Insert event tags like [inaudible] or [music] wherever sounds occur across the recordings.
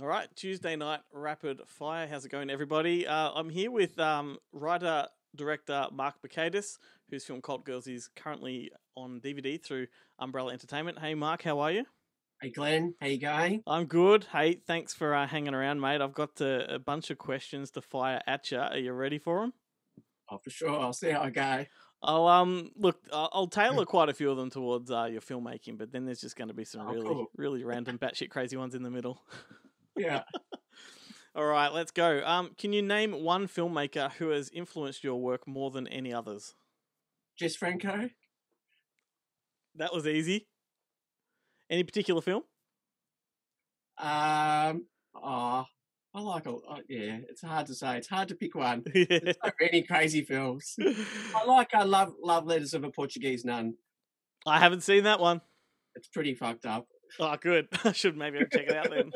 All right, Tuesday night rapid fire. How's it going, everybody? Uh, I'm here with um, writer director Mark Bakaitis, whose film Cult Girls is currently on DVD through Umbrella Entertainment. Hey, Mark, how are you? Hey, Glenn, how you going? I'm good. Hey, thanks for uh, hanging around, mate. I've got uh, a bunch of questions to fire at you. Are you ready for them? Oh, for sure. I'll see how I go. I'll um look. I'll, I'll tailor [laughs] quite a few of them towards uh, your filmmaking, but then there's just going to be some Oh, really, cool. really random, batshit crazy ones in the middle. [laughs] Yeah. [laughs] All right, let's go. Um, can you name one filmmaker who has influenced your work more than any others? Jess Franco? That was easy. Any particular film? Um, oh, I like a, uh, yeah, it's hard to say. It's hard to pick one. [laughs] Yeah. There's so many crazy films. [laughs] I like, I love, love Letters of a Portuguese Nun. I haven't seen that one. It's pretty fucked up. Oh, good. [laughs] I should maybe check it out then.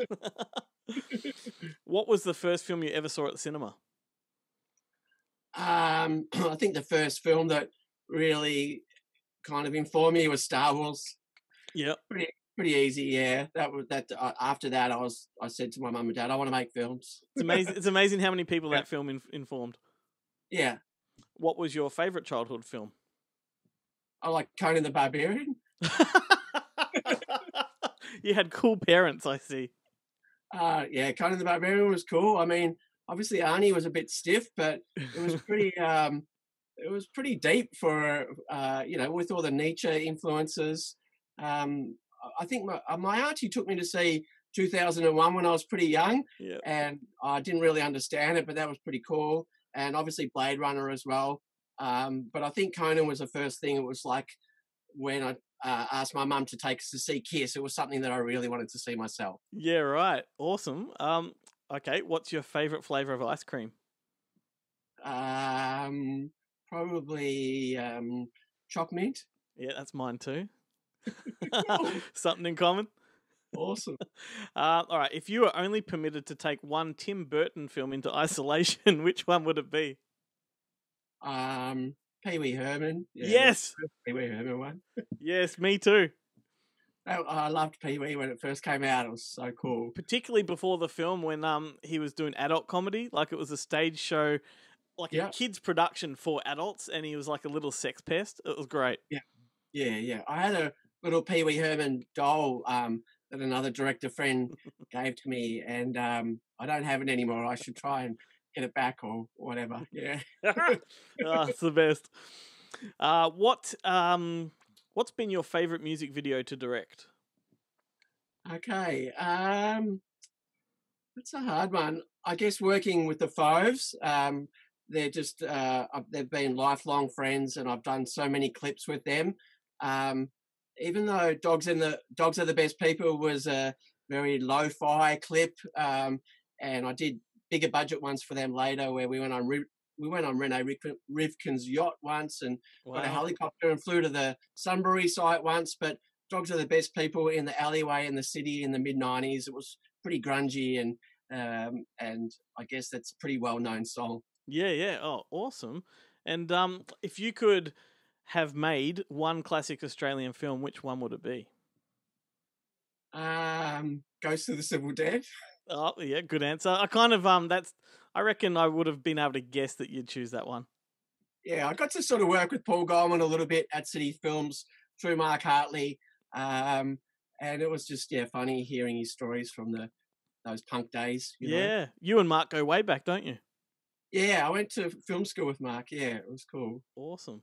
[laughs] [laughs] what was the first film you ever saw at the cinema? Um, [clears throat] I think the first film that really kind of informed me was Star Wars. Yep. Pretty easy, yeah. That was that. Uh, after that, I was, I said to my mum and dad, I want to make films. It's amazing. It's amazing how many people Yeah. that film in- informed. Yeah, What was your favorite childhood film? I like Conan the Barbarian. [laughs] you had cool parents, I see. Uh, yeah, Conan the Barbarian was cool. I mean, obviously Arnie was a bit stiff, but it was [laughs] pretty. um, it was pretty deep for uh, you know, with all the Nietzsche influences. Um, I- think my, uh, my auntie took me to see 2001 when I was pretty young, yeah. and I didn't really understand it, but that was pretty cool. And obviously Blade Runner as well. Um, but I think Conan was the first thing. It was like when I uh, asked my mum to take us to see Kiss. It was something that I really wanted to see myself. Yeah, right. Awesome. Um, okay, what's your favorite flavor of ice cream? Um, probably um, choc mint. Yeah, that's mine too. [laughs] [laughs] Something in common. Awesome. [laughs] Uh, all right, if you were only permitted to take one Tim Burton film into isolation, which one would it be? Um, Pee Wee Herman. yeah, yes, Pee Wee Herman one. [laughs] yes, me too. I, I loved Pee Wee when it first came out. It was so cool. Particularly before the film, when um he was doing adult comedy, like it was a stage show, like Yeah. a kids production for adults, and he was like a little sex pest. It was great. Yeah, yeah, yeah. I had a little Pee Wee Herman doll um, that another director friend [laughs] gave to me, and um, I don't have it anymore. I should try and get it back or whatever. [laughs] Yeah. oh, it's the best. Uh, what um, what's been your favorite music video to direct? Okay. Um, that's a hard one. I guess working with the Fauves, um, they're just uh, they've been lifelong friends, and I've done so many clips with them. Um, even though Dogs in the Dogs are the best people was a very lo-fi clip, um, and I did bigger budget ones for them later, where we went on we went on Rene Rivkin's yacht once, and got a helicopter and flew to the Sunbury site once. But dogs are the best people in the alleyway in the city in the mid '90s. It was pretty grungy and um, and I guess that's a pretty well known song. Yeah, yeah. Oh, awesome. And um, if you could have made one classic Australian film, which one would it be? Um, Ghost of the Civil Dead. [laughs] Oh, yeah, good answer. I kind of um, that's. I reckon I would have been able to guess that you'd choose that one. Yeah, I got to sort of work with Paul Goldman a little bit at City Films through Mark Hartley, um, and it was just yeah funny hearing his stories from the those punk days. You know? Yeah, you and Mark go way back, don't you? yeah. I went to film school with Mark. Yeah, it was cool. Awesome.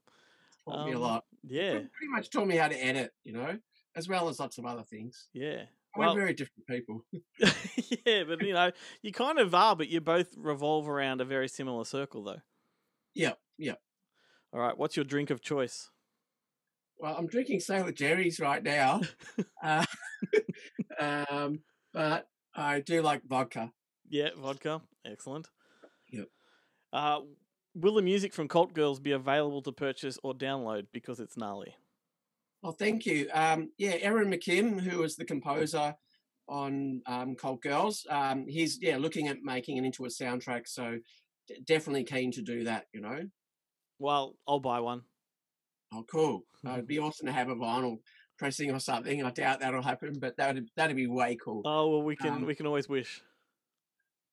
Taught me a Um, lot. Yeah, pretty much taught me how to edit, you know, as well as lots of other things. yeah. We're very different people. [laughs] [laughs] yeah, but you know, you kind of are, but you both revolve around a very similar circle, though. yeah, yeah. All right, what's your drink of choice? Well, I'm drinking Sailor Jerry's right now, [laughs] uh, um, but I do like vodka. Yeah, vodka. Excellent. Yep. Uh, will the music from Cult Girls be available to purchase or download because it's gnarly? Well, thank you. Um, yeah, Aaron McKim, who was the composer on um, Cult Girls, um, he's yeah looking at making it into a soundtrack. So d- definitely keen to do that. You know. Well, I'll buy one. Oh, cool. [laughs] Uh, it'd be awesome to have a vinyl pressing or something. I doubt that'll happen, but that would that'd be way cool. Oh well, we can Um, we can always wish.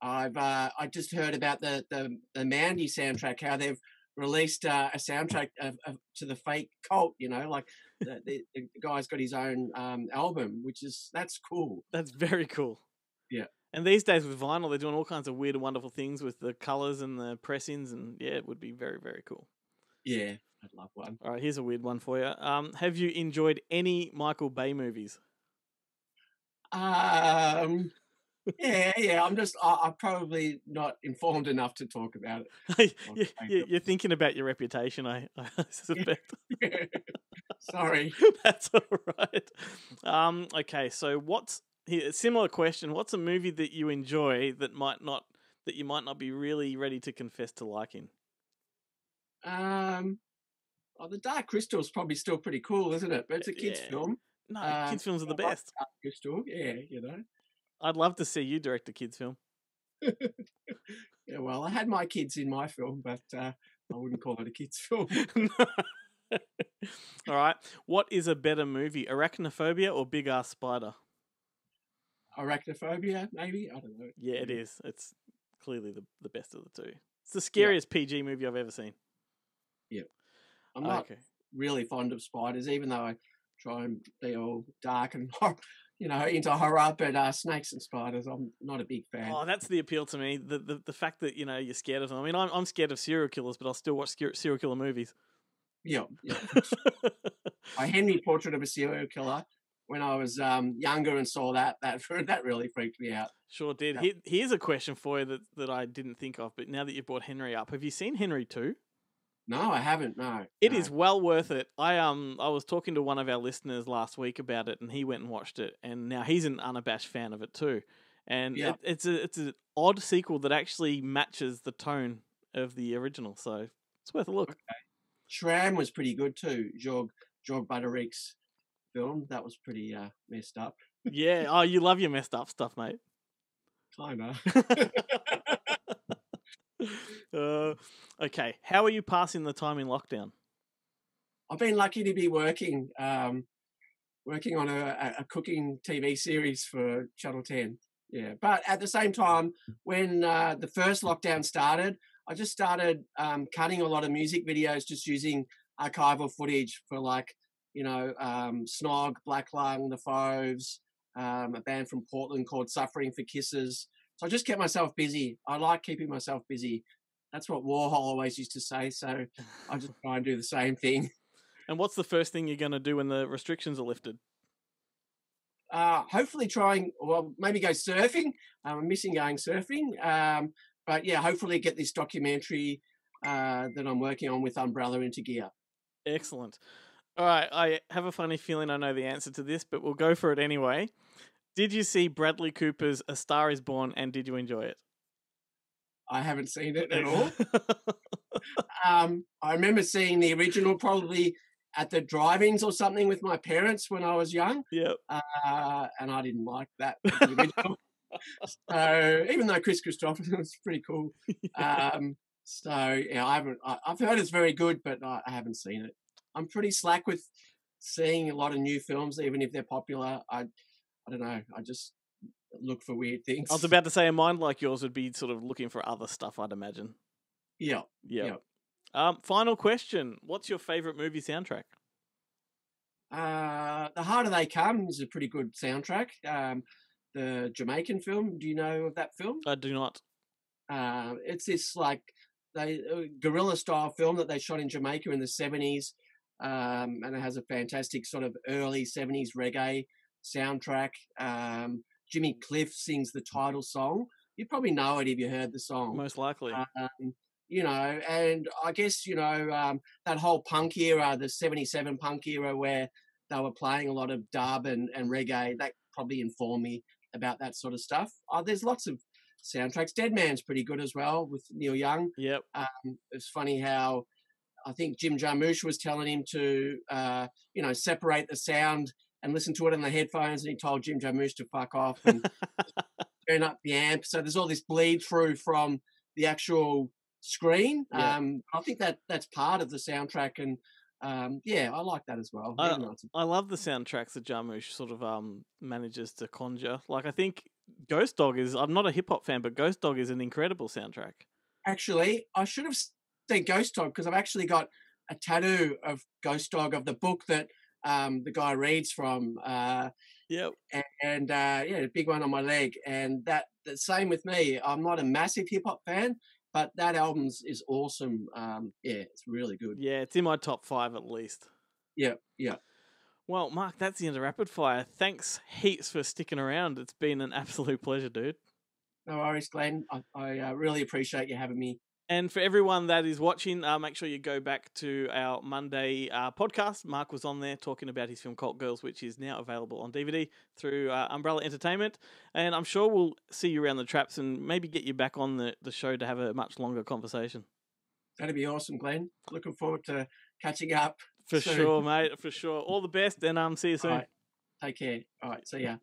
I've uh, I just heard about the the the Mandy soundtrack. How they've released uh, a soundtrack of, of, to the fake cult. You know, like the, the, the guy's got his own um, album, which is that's cool. That's very cool. Yeah. And these days with vinyl, they're doing all kinds of weird and wonderful things with the colors and the pressings, and yeah, it would be very very cool. Yeah, I'd love one. All right, here's a weird one for you. Um, have you enjoyed any Michael Bay movies? Um, yeah, yeah. I'm just I, I'm probably not informed enough to talk about it. [laughs] you, you're thinking about your reputation, I, I [laughs] suspect. [laughs] Sorry. That's all right. Um, okay, so what's here, a similar question? What's a movie that you enjoy that might not that you might not be really ready to confess to liking? Um, oh, the Dark Crystal is probably still pretty cool, isn't it? But it's a kids' Yeah. film. No, Um, kids films are the best. Dark Crystal, yeah, you know. I'd love to see you direct a kids film. [laughs] Yeah, well, I had my kids in my film, but uh, I wouldn't call it a kids' film. [laughs] [laughs] all right. What is a better movie, Arachnophobia or Big Ass Spider? Arachnophobia, maybe. I don't know. Yeah, it Mm. It's clearly the the best of the two. It's the scariest PG movie I've ever seen. Yeah, I'm not okay. really fond of spiders, even though I try and be all dark and you know into horror. But uh, snakes and spiders, I'm not a big fan. Oh, that's the appeal to me. The, the the fact that you know you're scared of them. I mean, I'm I'm scared of serial killers, but I'll still watch serial killer movies. Yeah, yeah. [laughs] I Henry Portrait of a Serial Killer when I was um, younger and saw that. That [laughs] that really freaked me out. sure did. Yeah. Here, here's a question for you that, that I didn't think of, but now that you've brought Henry up, have you seen Henry two? No, I haven't. No, It no. is well worth it. I um I was talking to one of our listeners last week about it, and he went and watched it, and now he's an unabashed fan of it too. And Yeah. it, it's a it's an odd sequel that actually matches the tone of the original, so it's worth a look. Schramm was pretty good too. Jorg Jorg Buttgereit's film that was pretty uh, messed up. yeah. Oh, you love your messed up stuff, mate. Kinda. [laughs] [laughs] uh, okay, how are you passing the time in lockdown? I've been lucky to be working um, working on a, a- cooking TV series for Channel Ten. Yeah, but at the same time, when uh, the first lockdown started, I just started um, cutting a lot of music videos, just using archival footage for like you know um, Snog, Black Lung, The Fauves, um, a band from Portland called Suffering for Kisses. So I just kept myself busy. I like keeping myself busy. That's what Warhol always used to say. So I just [laughs] try and do the same thing. And what's the first thing you're going to do when the restrictions are lifted? uh, hopefully trying, well, maybe go surfing. Um, I'm missing going surfing. Um, but yeah, hopefully get this documentary uh, that I'm working on with Umbrella into gear. Excellent. All right, I have a funny feeling I know the answer to this, but we'll go for it anyway. Did you see Bradley Cooper's A Star Is Born, and did you enjoy it I haven't seen it at all. [laughs] Um, I remember seeing the original probably at the drive-ins or something with my parents when I was young, yep. uh, and I didn't like that. [laughs] so even though Kris Kristofferson [laughs] was pretty cool, um, so yeah, I haven't. I, I've heard it's very good, but I, I haven't seen it. I'm pretty slack with seeing a lot of new films, even if they're popular. I, I don't know. I just look for weird things. I was about to say a mind like yours would be sort of looking for other stuff, I'd imagine. yeah. Yep. Um, final question. What's your favorite movie soundtrack? Uh, the Harder They Come is a pretty good soundtrack. Um, the Jamaican film. Do you know of that film? I do not. Uh, it's this like they uh, guerrilla style film that they shot in Jamaica in the seventies, um, and it has a fantastic sort of early seventies reggae soundtrack. Um, Jimmy Cliff sings the title song. You probably know it if you heard the song. Most likely. Um, you know, and I guess you know um, that whole punk era, the '77 punk era, where they were playing a lot of dub and, and reggae. That probably informed me about that sort of stuff. Uh, there's lots of soundtracks. Dead Man's pretty good as well with Neil Young. yep. Um, it's funny how I think Jim Jarmusch was telling him to, uh, you know, separate the sound and listen to it in the headphones, and he told Jim Jarmusch to fuck off and [laughs] turn up the amp. So there's all this bleed through from the actual screen. Yeah. Um, I think that that's part of the soundtrack, and um, yeah, I like that as well. I- nice. I love the soundtracks that Jarmusch sort of um manages to conjure. Like I think Ghost Dog is. I'm not a hip hop fan, but Ghost Dog is an incredible soundtrack. Actually, I should have said Ghost Dog because I've actually got a tattoo of Ghost Dog of the book that um, the guy reads from. Uh, Yep. a- and uh, yeah, a big one on my leg. And that the same with me. I'm not a massive hip hop fan, but that album is awesome. Um, yeah, it's really good. Yeah, it's in my top five at least. Yeah, yeah. Well, Mark, that's the end of Rapid Fire. Thanks heaps for sticking around. It's been an [laughs] absolute pleasure, dude. No worries, Glenn. I, I uh, really appreciate you having me. And for everyone that is watching, uh, make sure you go back to our Monday uh, podcast. Mark was on there talking about his film Cult Girls, which is now available on DVD through uh, Umbrella Entertainment. And I'm sure we'll see you around the traps and maybe get you back on the, the show to have a much longer conversation. That'd be awesome, Glenn. Looking forward to catching up. For soon. sure, mate. For sure. All the best, and um, see you soon. All right. Take care. All right. See ya.